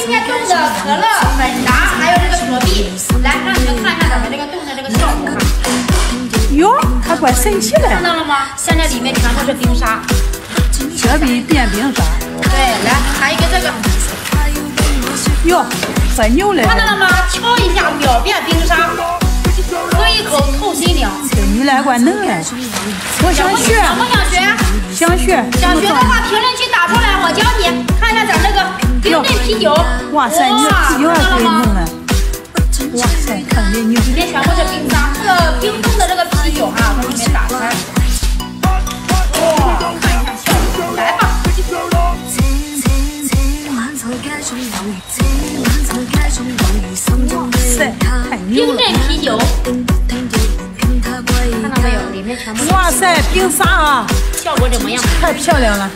今天冻的可乐、粉达，还有这个雪碧，来让你们看一下咱们这个冻的这个效果哈。哟，还怪神奇的！看到了吗？现在里面全部是冰沙。雪碧变冰沙。对，来还有一个这个。哟，这牛嘞！看到了吗？敲一下秒变冰沙，喝一口透心凉。这女来怪能哎！我想学。想不想学？想学。想学的话，评论啤酒。哇塞，你这啤酒还可以弄了。哇塞，看这牛。里面全部是冰沙，这个冰冻的这个啤酒哈，从里面打开。哇，看一下效果，来吧。塞，太牛了！冰镇啤酒，看到没有？里面全部。哇塞，冰沙啊！效果怎么样？太漂亮了。